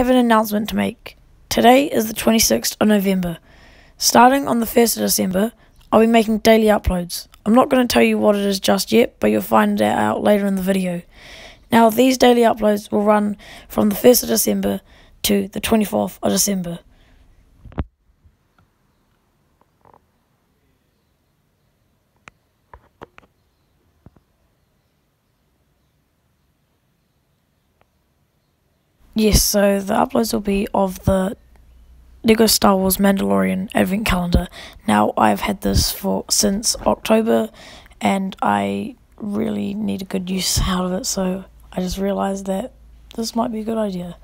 have an announcement to make. Today is the 26th of November. Starting on the 1st of December, I'll be making daily uploads. I'm not going to tell you what it is just yet, but you'll find it out later in the video. Now, these daily uploads will run from the 1st of December to the 24th of December. Yes, so the uploads will be of the Lego Star Wars Mandalorian Advent Calendar. Now, I've had this for since October, and I really need a good use out of it, so I just realized that this might be a good idea.